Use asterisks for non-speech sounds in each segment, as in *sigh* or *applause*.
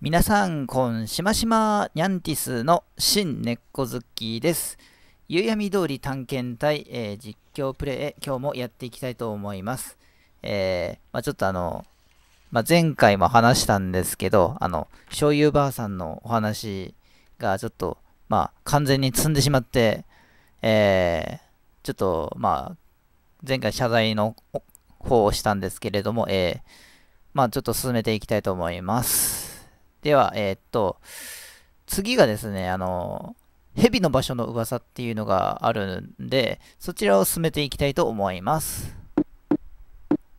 皆さん、こんしましまニャンティスの新猫好きです。夕闇通り探検隊、えー、実況プレイ、今日もやっていきたいと思います。えー、まあ、ちょっとあの、まあ、前回も話したんですけど、あの、醤油ばあさんのお話がちょっと、まあ、完全に積んでしまって、えー、ちょっと、まあ、前回謝罪の方をしたんですけれども、えー、まあ、ちょっと進めていきたいと思います。では、えー、っと、次がですね、あの、蛇の場所の噂っていうのがあるんで、そちらを進めていきたいと思います。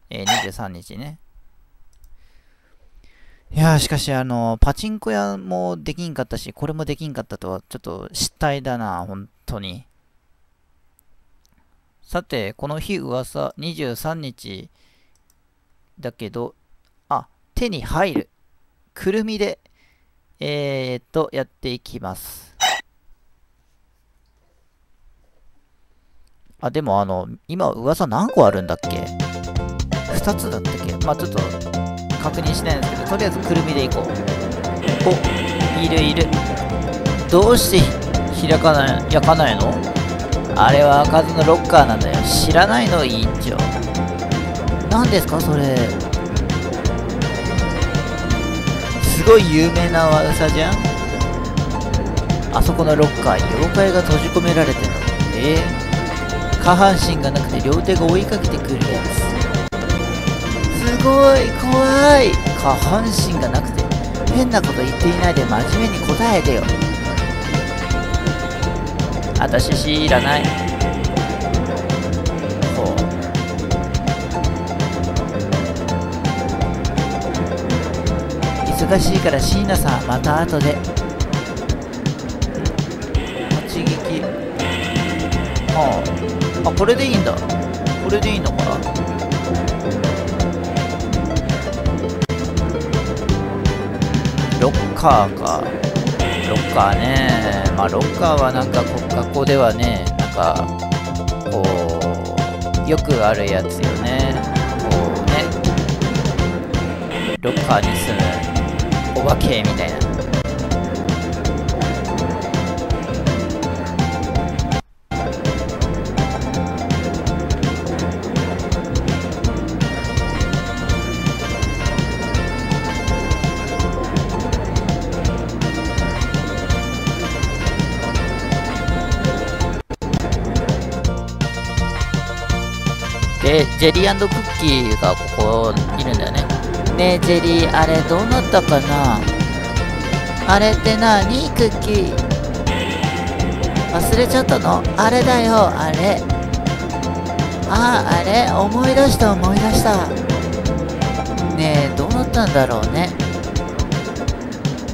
えー、23日ね。いやー、しかし、あの、パチンコ屋もできんかったし、これもできんかったとは、ちょっと失態だな、本当に。さて、この日噂、23日だけど、あ、手に入る。くるみで、えー、っと、やっていきます。あ、でもあの、今噂何個あるんだっけ ?2 つだったっけ？まあちょっと確認しないんですけど、とりあえずくるみでいこう。お、いるいる。どうして開かない、焼かないの？あれは開かずのロッカーなんだよ。知らないの、委員長。何ですか、それ？ごい有名な噂じゃん。あそこのロッカー妖怪が閉じ込められてるの。えー、下半身がなくて両手が追いかけてくるやつ。すごい怖い。下半身がなくて。変なこと言っていないで真面目に答えてよ。私知らない。忙しいから椎名さんまた後で。突撃ああ。これでいいんだ。これでいいのかな。ロッカーか。ロッカーね。まあロッカーはなんか学校ではねなんかこうよくあるやつよね。こうね。ロッカーに住むお化けみたいなで、ジェリークッキーがここいるんだよね。ねえジェリーあれどうなったかな？あれって何？クッキー。忘れちゃったの？あれだよあれ。あああれ？思い出した思い出した。ねえどうなったんだろうね。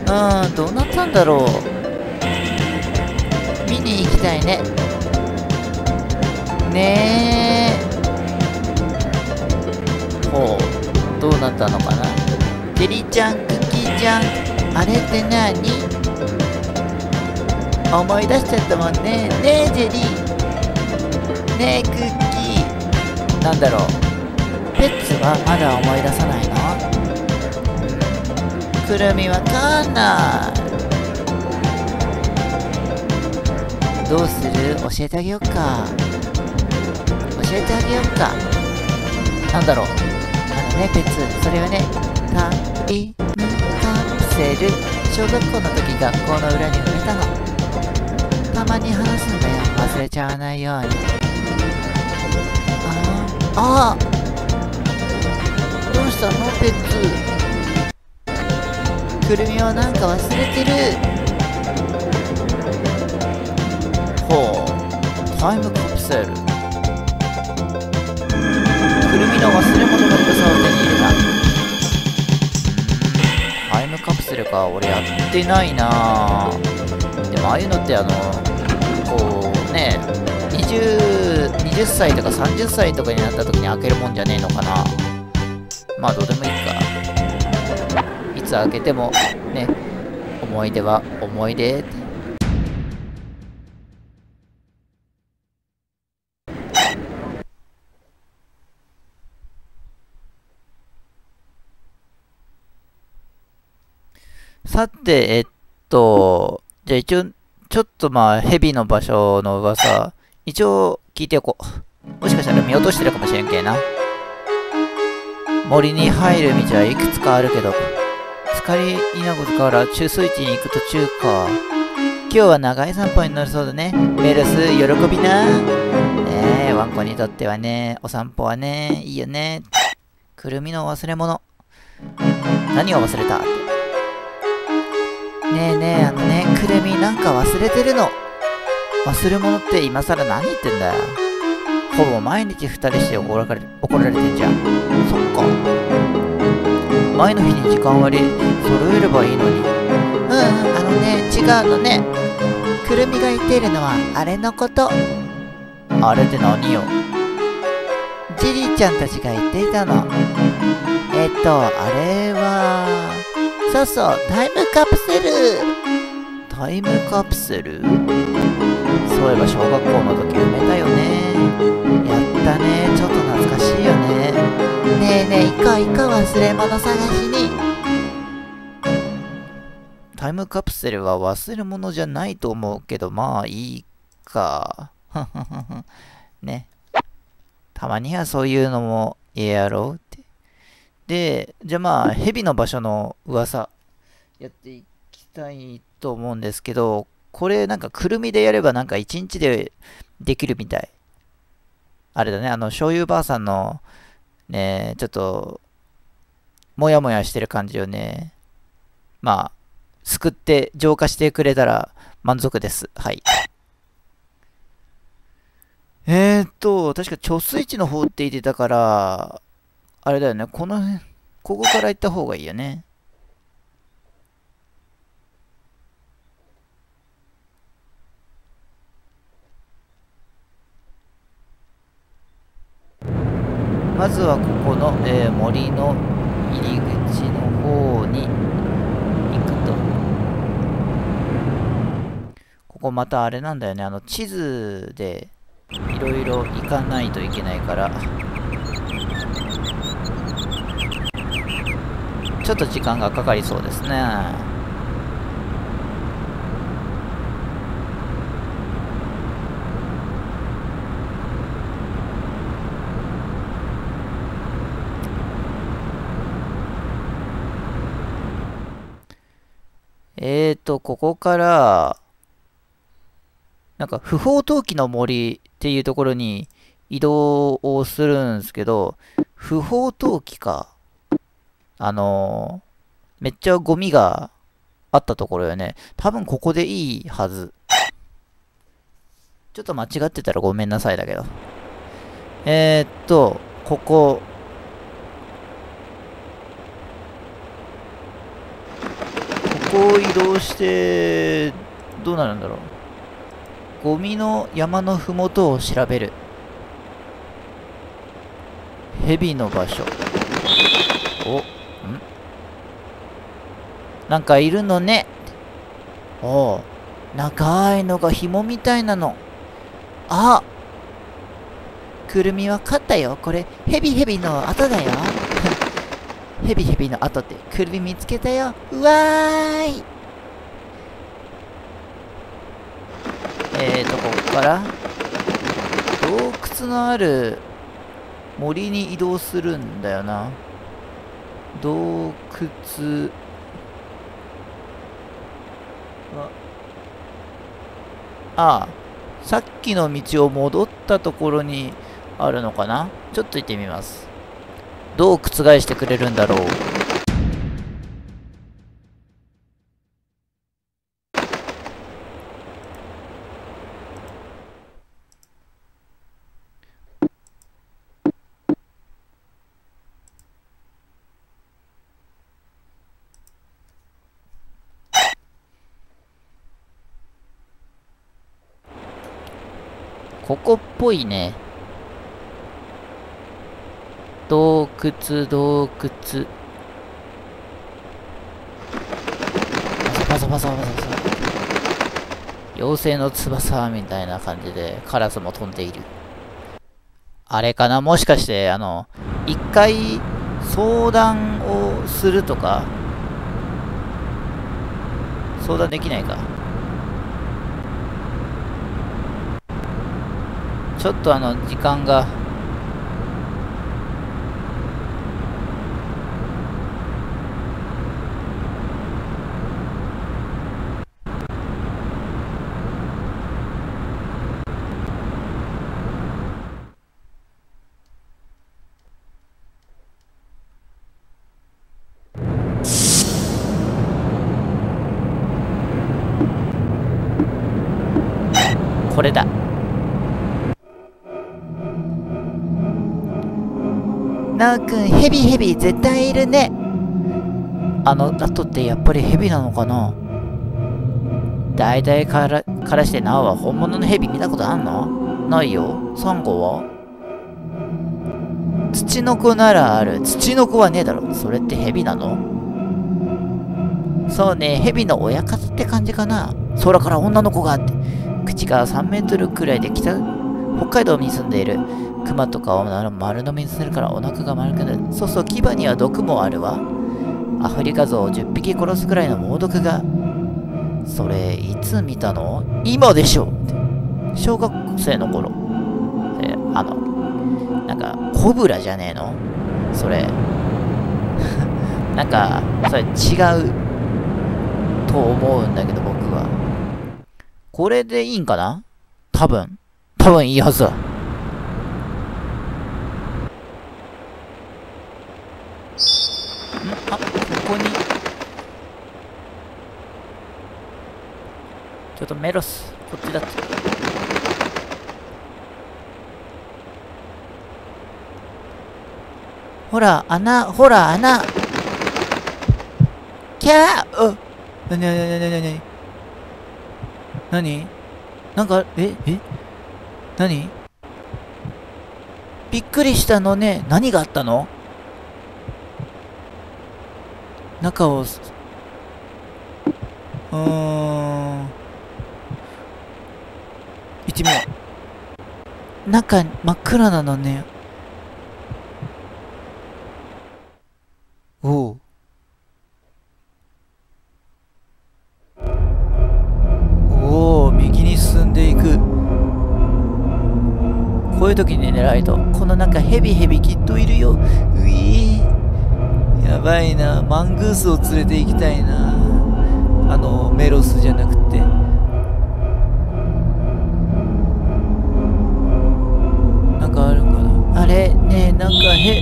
うんどうなったんだろう。見に行きたいね。ねえ。ほう。どうなったのかな？ジェリちゃんクッキーちゃんあれって何？思い出しちゃったもんね。ねえジェリー。ねえクッキー。なんだろう。ペッツはまだ思い出さないの？くるみわかんない。どうする？教えてあげよっか。教えてあげよっか。なんだろう。ね別それはね。タイムカプセル小学校の時学校の裏に。埋めたのたまに話すんだよ忘れちゃわないようにああどうしたの？ペッツ。くるみはなんか忘れてる。ほう。タイムカプセル。くるみの忘れ物のするか俺やってないな。でもああいうのってあのこうね 20, 20歳とか30歳とかになった時に開けるもんじゃねえのかな。まあどうでもいいか。いつ開けてもね思い出は思い出って。さて、えっと、じゃあ一応、ちょっとまあ、蛇の場所の噂、一応聞いておこう。もしかしたら見落としてるかもしれんけえな。森に入る道はいくつかあるけど、スカリ稲子から中水地に行く途中か。今日は長い散歩になるそうだね。メルス、喜びな。ねえ、ワンコにとってはね、お散歩はね、いいよね。くるみの忘れ物。何を忘れた？ねえねえ、あのね、くるみなんか忘れてるの。忘れ物って今更何言ってんだよ。ほぼ毎日二人して怒られ怒られてんじゃん。そっか。前の日に時間割揃えればいいのに。うん、あのね、違うのね。くるみが言っているのはあれのこと。あれって何よジリーちゃんたちが言っていたの。えっと、あれは、そうそう、タイムカプセル。タイムカプセル？そういえば小学校の時埋めたよね。やったね。ちょっと懐かしいよね。ねえねえ、行こう行こう忘れ物探しに。タイムカプセルは忘れ物じゃないと思うけど、まあいいか。ね。たまにはそういうのもやろう。で、じゃあまあ、蛇の場所の噂、やっていきたいと思うんですけど、これなんかくるみでやればなんか1日でできるみたい。あれだね、あの、醤油ばあさんの、ね、ちょっと、もやもやしてる感じをね、まあ、救って浄化してくれたら満足です。はい。えーっと、確か貯水池の方って言ってたから、あれだよね、この辺、ここから行った方がいいよね。まずはここの、えー、森の入り口の方に行くと。ここまたあれなんだよね、あの地図でいろいろ行かないといけないから、ちょっと時間がかかりそうですね。えーと、ここから、なんか不法投棄の森っていうところに移動をするんですけど、不法投棄か。あのー、めっちゃゴミがあったところよね。多分ここでいいはず。ちょっと間違ってたらごめんなさいだけど。えー、っと、ここ、ここを移動して、どうなるんだろう。ゴミの山のふもとを調べる。蛇の場所。お、なんかいるのね。おう、長いのが紐みたいなの。あくるみは勝ったよ。これ、ヘビヘビの後だよ。*laughs* ヘビヘビの後ってくるみ見つけたようわーいえーとここから洞窟のある森に移動するんだよな洞窟。あ。あ。さっきの道を戻ったところにあるのかな？ちょっと行ってみます。どう覆してくれるんだろう。ここっぽいね。洞窟、洞窟。パサパサパサパサパサ。妖精の翼みたいな感じでカラスも飛んでいる。あれかな？もしかして、あの、一回相談をするとか、相談できないか？ちょっとあの時間がこれだなおくんヘビヘビ絶対いるね。あの後ってやっぱりヘビなのかな？大体からからしてなおは本物のヘビ見たことあんの？ないよ。サンゴは？土の子ならある。土の子はねえだろ。それってヘビなの？そうね。ヘビの親方って感じかな。空から女の子がって。口が3メートルくらいで北北海道に住んでいる。クマとかを丸飲みするからお腹が丸くなる。そうそう牙には毒もあるわ。アフリカゾウを10匹殺すくらいの猛毒が。それいつ見たの？今でしょ。小学生の頃。えあのなんかコブラじゃねえの？それ。*laughs* なんかそれ違うと思うんだけど僕は。これでいいんかな？多分。多分いいはず。ん？あ、ここに。ちょっとメロス、こっちだっ。ほら、穴、ほら、穴。キャーうなになになになになになんか、え？え？何？びっくりしたのね。何があったの？中を、うーん。行ってみよう。中、真っ暗なのね。連れて行きたいな。あのメロスじゃなくて。なんかあるんかな。あれ？ねえなんかへ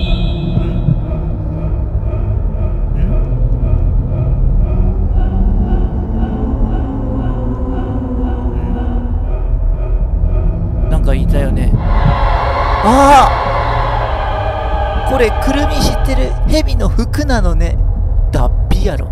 いたよね。ああこれくるみ知ってる？蛇の服なのね。やろ。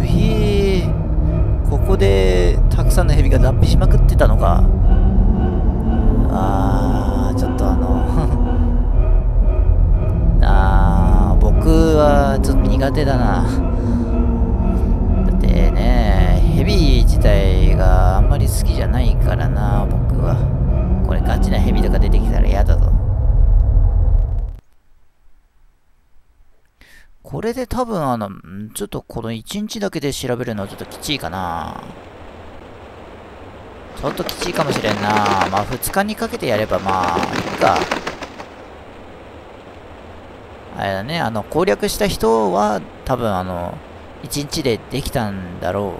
うひーここでたくさんの蛇が脱皮しまくってたのか。あーちょっとあの *laughs* あー僕はちょっと苦手だな。だってねヘビ自体があんまり好きじゃないからな、僕は。これガチなヘビとか出てきたら嫌だぞ。これで多分あの、ちょっとこの1日だけで調べるのはちょっときちいかな。ちょっときちいかもしれんな。まあ2日にかけてやればまあ、いいか。あれだね、あの、攻略した人は多分あの、1日でできたんだろ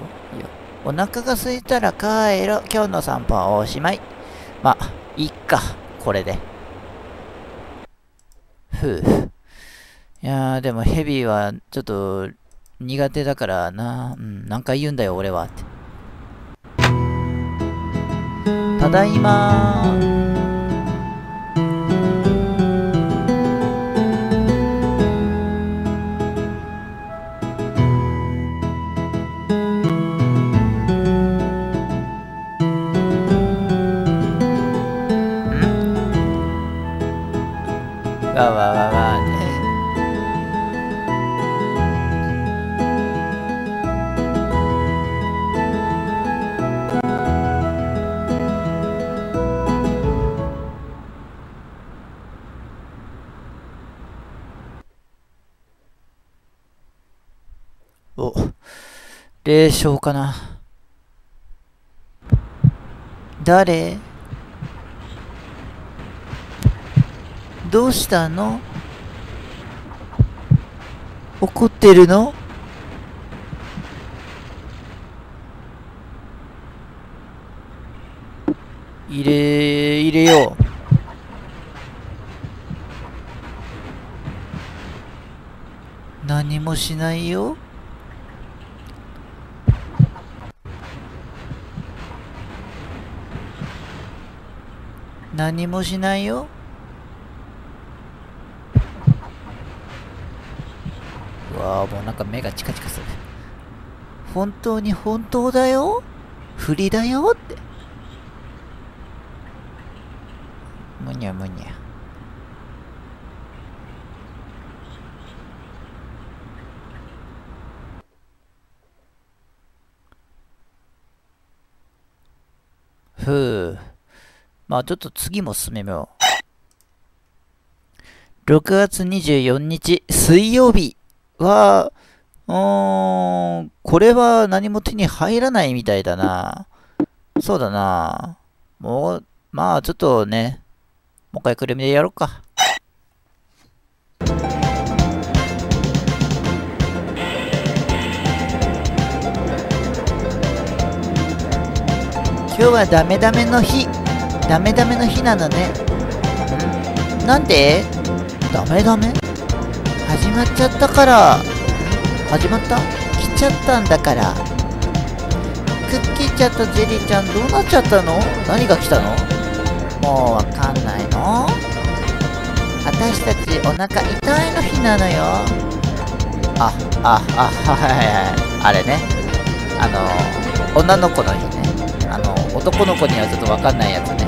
う。お腹が空いたら帰ろ。今日の散歩はおしまい。まあ、いっか。これで。ふう。いやー、でもヘビーはちょっと苦手だからな。うん、何回言うんだよ、俺は。って。ただいまー。まあまあまあね。お霊障かな。誰？どうしたの？怒ってるの？入れ、入れよう。何もしないよ。何もしないよ。うわあ、もうなんか目がチカチカする。本当に本当だよ？振りだよって。むにゃむにゃ。ふう。まあちょっと次も進めよう。6月24日水曜日は、うーん、これは何も手に入らないみたいだな。そうだな。もう、まあちょっとね、もう一回くるみでやろうか。今日はダメダメの日。ダメダメの日なのね。なんでダメダメ？始まっちゃったから。始まった？来ちゃったんだから。クッキーちゃんとジェリーちゃんどうなっちゃったの？何が来たの？もうわかんないの私たちお腹痛いの日なのよ。あ、あ、あ、はいはい。あれね。あの、女の子の日ね。あの、男の子にはちょっとわかんないやつね。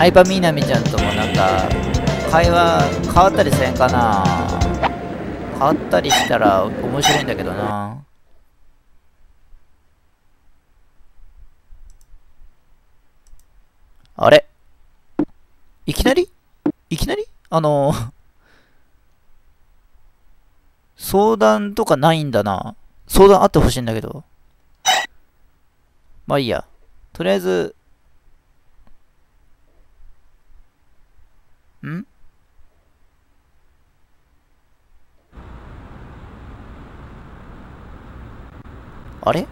相葉みなみちゃんともなんか、会話変わったりせんかな。変わったりしたら面白いんだけどな。あれ？いきなり？いきなり？あの相談とかないんだな。相談あってほしいんだけど。まあいいや。とりあえずん？あれ？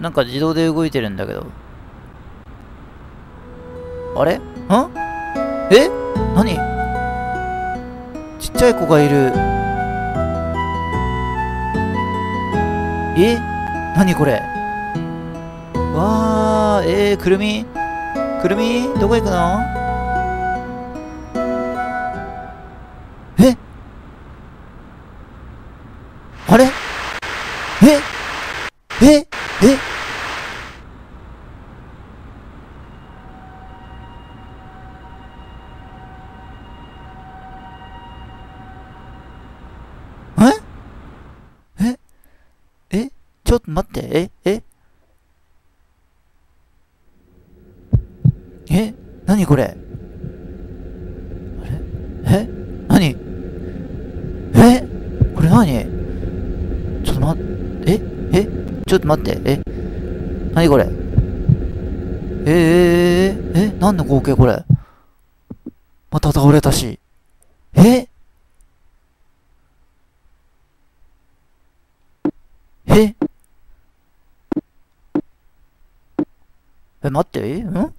なんか自動で動いてるんだけど。あれ？ん？え？何？ちっちゃい子がいる。え？何これ？わー、えー、くるみ？くるみどこ行くのえあれええええええちょっと待って、えええ何これあれえ何えこれ何ちょっと待って、ええちょっと待って、え何これええー、え何の光景これまた倒れたし。え？え？え、待って、え？ん？ん？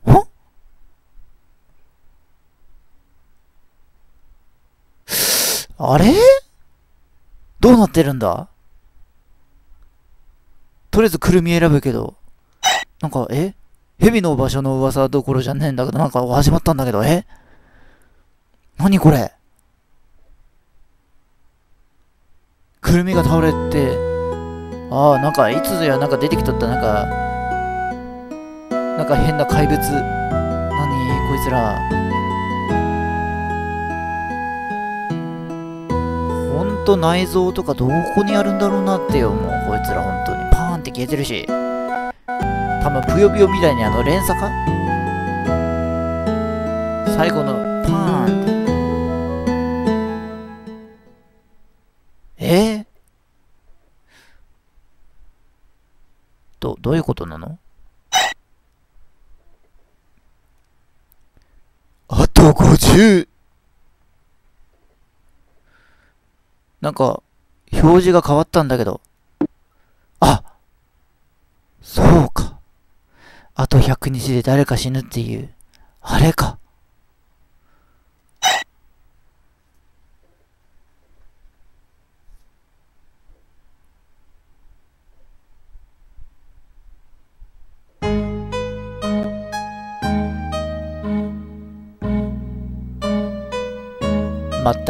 あれ？どうなってるんだ？とりあえずくるみ選ぶけど。なんか、え？蛇の場所の噂どころじゃねえんだけど、なんか始まったんだけど、え？何これ？くるみが倒れて、ああ、なんかいつぞやなんか出てきとった、なんか、なんか変な怪物。何？こいつら。ほんと内臓とかどこにあるんだろうなってよ、もうこいつら本当に。パーンって消えてるし。多分ぷよぷよみたいにあの連鎖か？最後のど、どういうことなの？あと 50! なんか、表示が変わったんだけど。あそうか。あと100日で誰か死ぬっていう、あれか。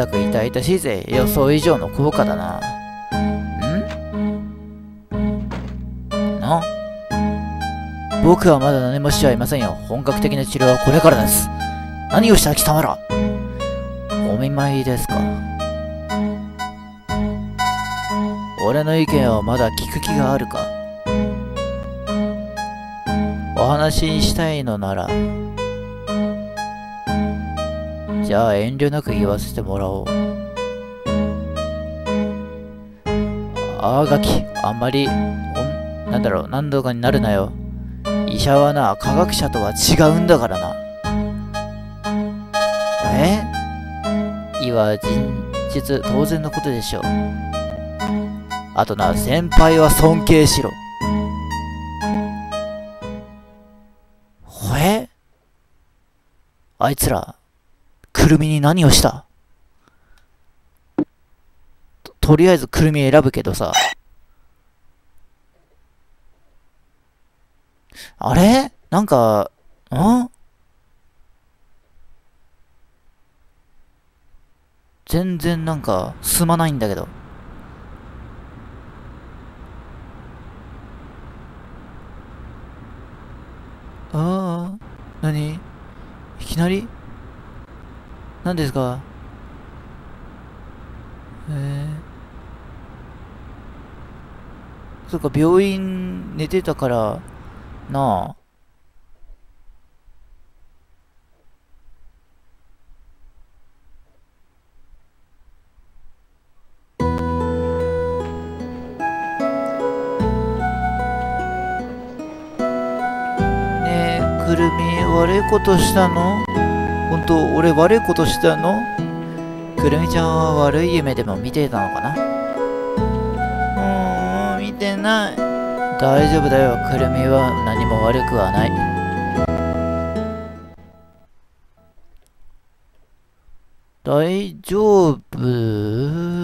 たく痛々しいぜ。予想以上の効果だな。ん？な？僕はまだ何もしてはいませんよ。本格的な治療はこれからです。何をした貴様ら？お見舞いですか？俺の意見はまだ聞く気があるか？お話ししたいのならじゃあ遠慮なく言わせてもらおう。ああガキ、あんまり、なんだろう、何度かになるなよ。医者はな、科学者とは違うんだからな。え？いわ人実、当然のことでしょう。あとな、先輩は尊敬しろ。ほえ？あいつら、くるみに何をした？とりあえずくるみ選ぶけどさ。あれ？なんか、ん？全然なんか進まないんだけど。ああ、何いきなり何ですか？えー、そっか、病院寝てたから、な。あ。ねえ、くるみ悪いことしたの？本当俺悪いことしたの？くるみちゃんは悪い夢でも見てたのかな？うーん、見てない。大丈夫だよ、くるみは何も悪くはない。大丈夫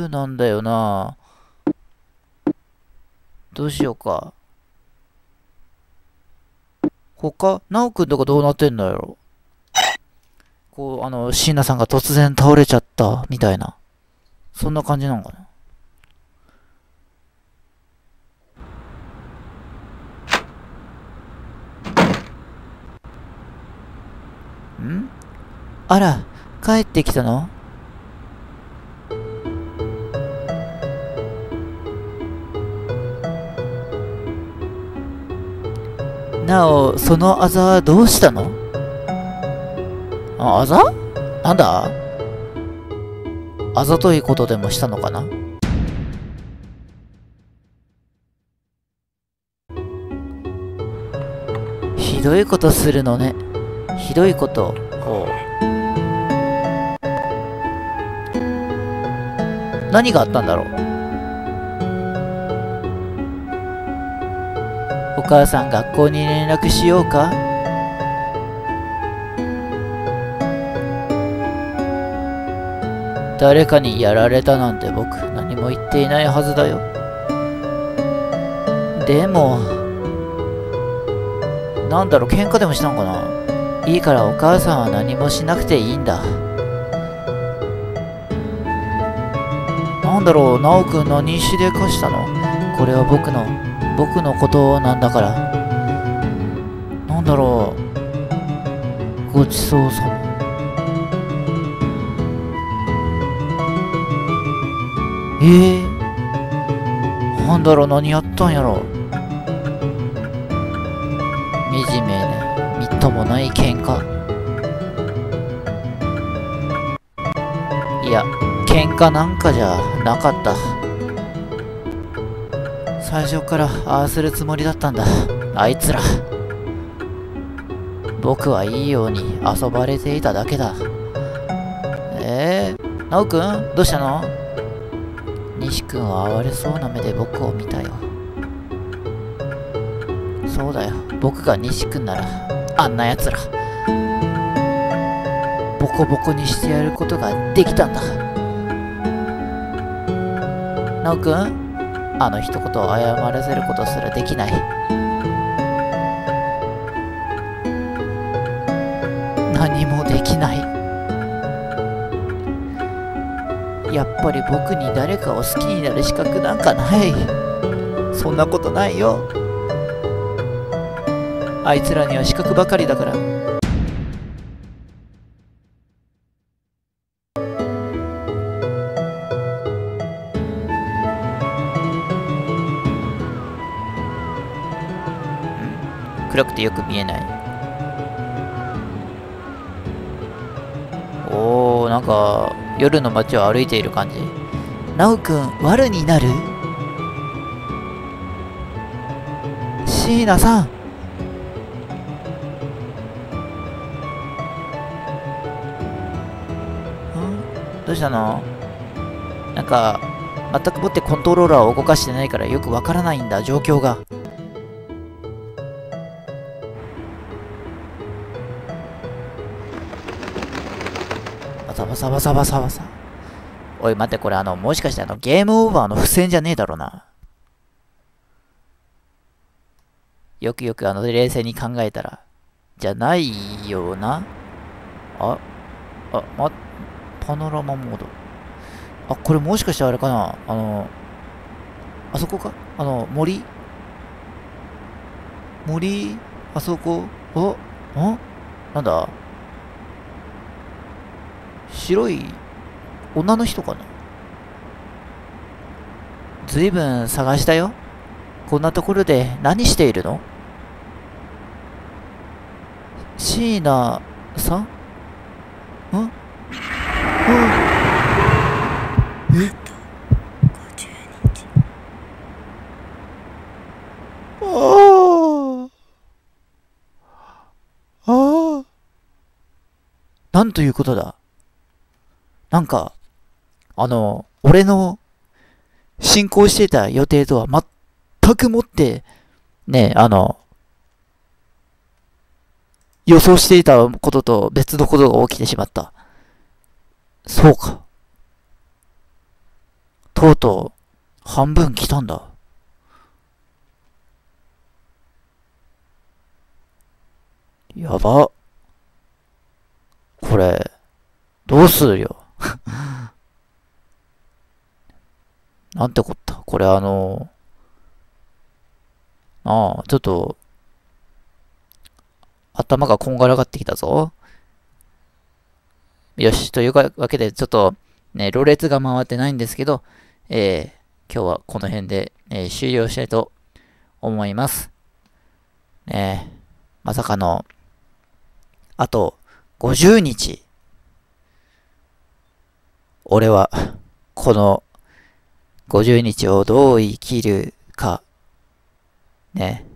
なんだよな。どうしようか。他、なおくんとかどうなってんのやろこう、あの、椎名さんが突然倒れちゃったみたいな。そんな感じなのかな？ん？あら、帰ってきたの？なお、そのあざはどうしたの？あ、あざ？なんだ？あざといことでもしたのかな？ひどいことするのね。ひどいこと。ほう。何があったんだろう？お母さん学校に連絡しようか？誰かにやられたなんて僕何も言っていないはずだよ。でも、なんだろう、喧嘩でもしたのかないいからお母さんは何もしなくていいんだ。なんだろう、直くん何しでかしたのこれは僕の、僕のことなんだから。なんだだろう。ごちそうさま。えー、なんだろう、何やったんやろ。惨めね。みっともない喧嘩。いや、喧嘩なんかじゃなかった。最初からああするつもりだったんだ。あいつら。僕はいいように遊ばれていただけだ。えー、なおくんどうしたの？西君は哀れそうな目で僕を見たよ。そうだよ。僕が西君なら、あんな奴ら、ボコボコにしてやることができたんだ。なおくんあの一言を謝らせることすらできない。何もできない。やっぱり僕に誰かを好きになる資格なんかない。そんなことないよ。あいつらには資格ばかりだから。暗くてよく見えない。夜の街を歩いている感じ。なおくん、悪になる？椎名さんん？どうしたの？なんか、全くもってコントローラーを動かしてないからよくわからないんだ、状況が。サバサバサバサ。おい、待って、これあの、もしかしてあの、ゲームオーバーの付箋じゃねえだろうな。よくよくあの、冷静に考えたら。じゃないような。あ、あ、ま、パノラマモード。あ、これもしかしてあれかなあの、あそこか？あの、森？森？あそこ？あ、あなんだ？白い女の人かな？ずいぶん探したよ。こんなところで何しているの？椎名さん？ん？うん。え？ああああなんということだ？なんか、あの、俺の進行してた予定とは全くもって、ね、あの、予想していたことと別のことが起きてしまった。そうか。とうとう、半分来たんだ。やば。これ、どうするよ。*laughs* なんてこった？これあのああ、ちょっと、頭がこんがらがってきたぞ。よし、というわけで、ちょっと、ね、ろれつが回ってないんですけど、えー、今日はこの辺で、えー、終了したいと思います。ねまさかの、あと50日、俺は、この50日をどう生きるか、ね。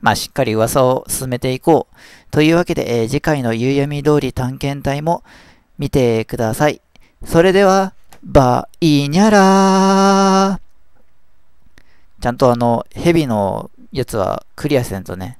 まあ、しっかり噂を進めていこう。というわけで、えー、次回の夕闇通り探検隊も見てください。それでは、バイニャラーちゃんとあの、蛇のやつはクリアせんとね。